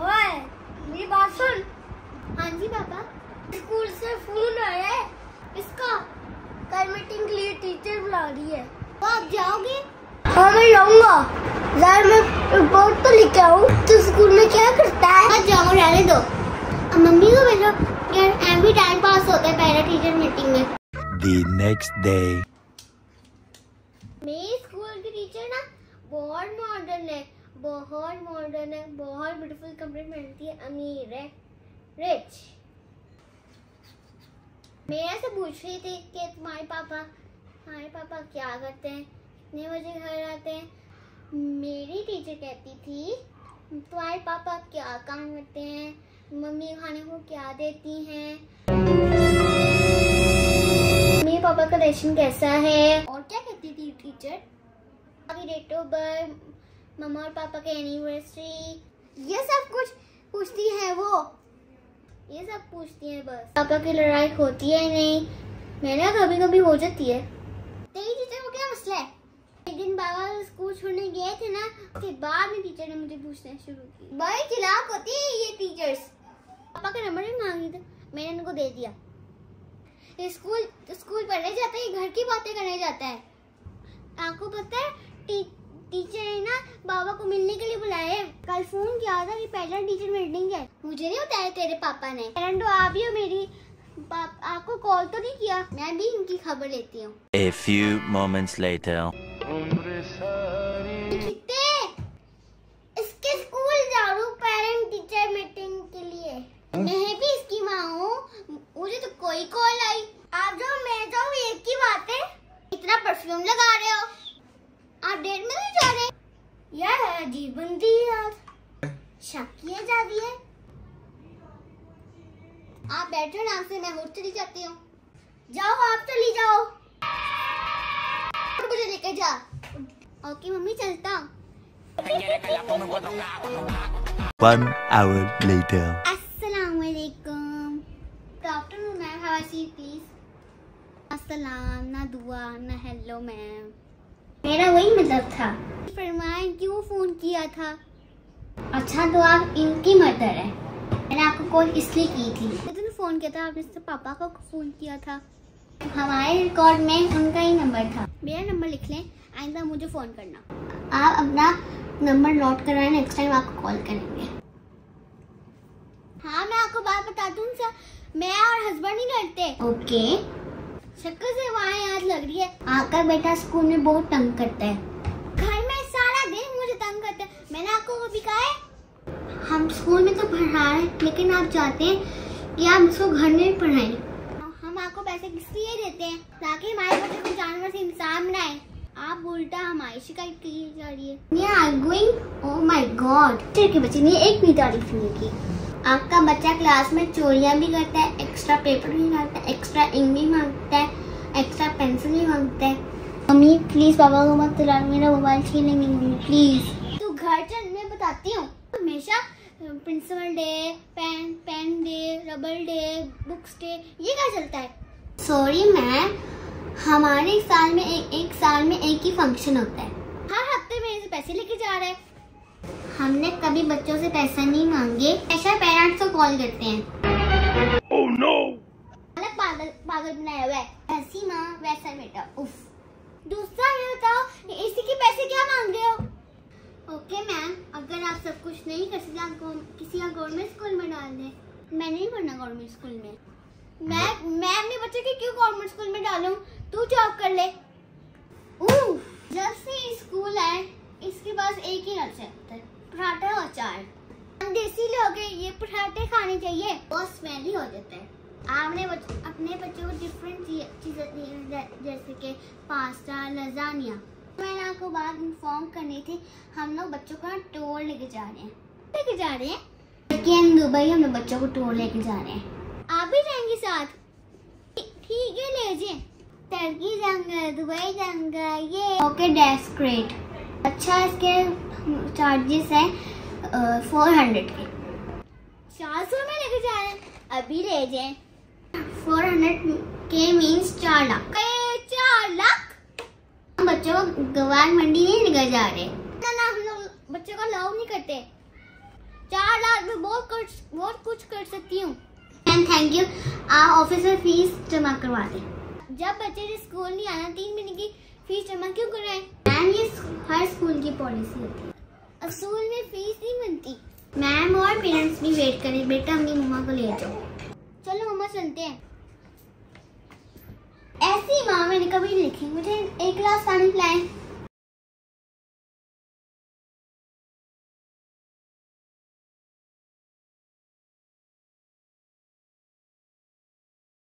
ओए मेरी बात सुन। हाँ जी पापा। स्कूल से फ़ोन आया है। इसका कल मीटिंग के लिए टीचर बुला रही है। तो आप जाओगे? हाँ मैं जाऊँगा। यार मैं रिपोर्ट तो लेके आऊँ। तो स्कूल में क्या करता है? मत जाओ रहने दो। अब मम्मी को भेजो। यार एवरी टाइम पास होता है पहले टीचर मीटिंग में। The next day. मेरे स्कूल की टीचर ना बहुत मॉडर्न है। बहुत मॉडर्न है, बहुत ब्यूटीफुल कपड़े पहनती है। अमीर है रिच मेरे से पूछ रही थी कि तुम्हारे पापा तुम्हारे पापा क्या करते हैं? कितने बजे घर आते हैं। मेरी टीचर कहती थी, तुम्हारे पापा क्या काम करते हैं? मम्मी खाने को क्या देती हैं? मेरे पापा का रेशन कैसा है? और क्या कहती थी टीचर अभी डेट बर्थ मम्मा और पापा के एनिवर्सरी ये सब कुछ पूछती है वो। ये सब पूछती है बस। पापा की लड़ाई होती है नहीं? मैंने कभी कभी हो जाती है। तेरी टीचर को क्या मसला है? एक दिन बाबा स्कूल छोड़ने गए थे ना उसके बाद में टीचर ने मुझे पूछना शुरू की बड़ी चिलाक होती है ये टीचर्स पापा का नंबर भी मांगी थी। मैंने उनको दे दिया। स्कूल स्कूल पढ़ने जाता है घर की बातें करने जाता है। आपको पता है टी, टीचर ने ना बाबा को मिलने के लिए बुलाया है। कल फ़ोन किया था कि पहला टीचर मीटिंग है। मुझे नहीं बताया तेरे पापा ने। पेरेंट आप ही हो मेरी। पाप, आपको कॉल तो नहीं किया। मैं भी इनकी खबर लेती हूँ। A few moments later. इसके स्कूल जा रहा हूँ पेरेंट टीचर मीटिंग के लिए। मैं भी इसकी माँ हूँ। मुझे तो कोई कॉल आई आप जाओ मैं जाऊँ एक ही बात है इतना परफ्यूम लगा रहे हो आप डेट में नहीं जा अजीब है यार शक किए जा रही है आप बैठो नाम से मैं और चली जाती हूँ जाओ आप चली जाओ मुझे लेके जा ओके मम्मी चलता One hour later. Assalamualaikum. Good afternoon, ma'am. Have a seat, please. अस्सलाम ना दुआ ना हेलो मैम मेरा वही मतलब था। फरमाएँ क्यों फ़ोन किया था? अच्छा तो आप इनकी मदर है। मैंने आपको कॉल इसलिए की थी। तुमने फ़ोन किया था? आपने इससे पापा को फ़ोन किया था। हमारे रिकॉर्ड में उनका ही नंबर था। मेरा नंबर लिख लें, आइंदा मुझे फ़ोन करना। आप अपना नंबर नोट करवाएँ नेक्स्ट टाइम आपको कॉल करेंगे। हाँ मैं आपको बात बता दूँ सर मैं और हस्बैंड ही लड़ते ओके शक्ल से वहाँ याद लग रही है। आपका बेटा स्कूल में बहुत तंग करता है। घर में सारा दिन मुझे तंग करता है। मैंने आपको वो भी कहा है? हम स्कूल में तो पढ़ा रहे हैं, लेकिन आप चाहते हैं कि आप उसको घर में भी पढ़ाएँ। हम आपको पैसे किस लिए देते हैं ताकि हमारे बच्चे को जानवर से इंसान बनाए। आप उल्टा हमारी शिकायत की जा रही है। ओह माय गॉड के बच्चे ने एक भी तारीफ़ नहीं की। आपका बच्चा क्लास में चोरियाँ भी करता है एक्स्ट्रा पेपर भी माँगता है एक्स्ट्रा इंक भी माँगता है एक्स्ट्रा पेंसिल भी माँगता है। मम्मी प्लीज़ पापा को मत दिला मेरा मोबाइल छीनेंगे मम्मी प्लीज़ तो घर चल मैं बताती हूँ। हमेशा principal day pen pen day rubber day books day ये क्या चलता है। सॉरी मैम हमारे साल में एक एक साल में एक ही फ़ंक्शन होता है। हर हफ़्ते में पैसे लेके जा रहे हैं। हमने कभी बच्चों से पैसा नहीं मांगे। ऐसा पेरेंट्स को कॉल करते हैं। Oh no! अलग पागल पागल बनाया हुआ है। ऐसी माँ वैसा बेटा। उफ। दूसरा ये बताओ इसी के पैसे क्या मांग रहे हो? ओके मैम अगर आप सब कुछ नहीं कर सकते आपको किसी का गवर्नमेंट स्कूल में डाल दें। मैं नहीं पढ़ना गवर्नमेंट स्कूल में। मैं मैं अपने बच्चे के क्यों गवर्नमेंट स्कूल में डालूं? तू जॉब कर ले। उफ, जब से ये स्कूल है इसके पास एक ही नशा है पराठा और चाय हैं ये पराठे खाने चाहिए। बहुत स्मेली हो जाता है। आपने बच, अपने बच्चों को डिफरेंट चीज़ें दी जैसे कि पास्ता लजानिया मैंने आपको बात इन्फॉर्म करनी थी हम लोग बच्चों का टूर लेके जा रहे हैं। लेके जा रहे हैं? लेकिन दुबई हम लोग बच्चों को टूर लेके जा रहे हैं। आप भी जाएँगे साथ? ठीक है ले जी टर्की जाऊँगा दुबई जाऊँगा ये। ओके डेस्क्रेट अच्छा इसके चार्जेस है फोर हंड्रेड के। चार सौ में लेके जा रहे अभी ले जाए। फोर हंड्रेड के मीन्स चार लाख। चार लाख? बच्चों को गवार मंडी नहीं लेकर जा रहे। ना हम लोग बच्चों को अलाउ नहीं करते। चार लाख में बहुत कुछ बहुत कुछ कर सकती हूँ। मैम थैंक यू आप ऑफ़िस में फ़ीस जमा करवा दें। जब बच्चे ने स्कूल नहीं आना, तीन महीने की फ़ीस जमा क्यों कराएँ मैम ये हर स्कूल की पॉलिसी होती है। स्कूल में फ़ीस नहीं बनती। मैम और पेरेंट्स भी वेट करें बेटा अपनी मम्मा को ले जाओ। चलो, मम्मा, चलते हैं। ऐसी माँ मैंने कभी नहीं लिखी। मुझे एक क्लास पानी पिलाएँ